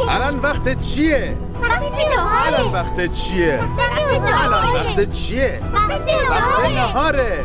الان وقت چیه؟ الان وقت چیه؟ الان وقت چیه؟ وقت نهاره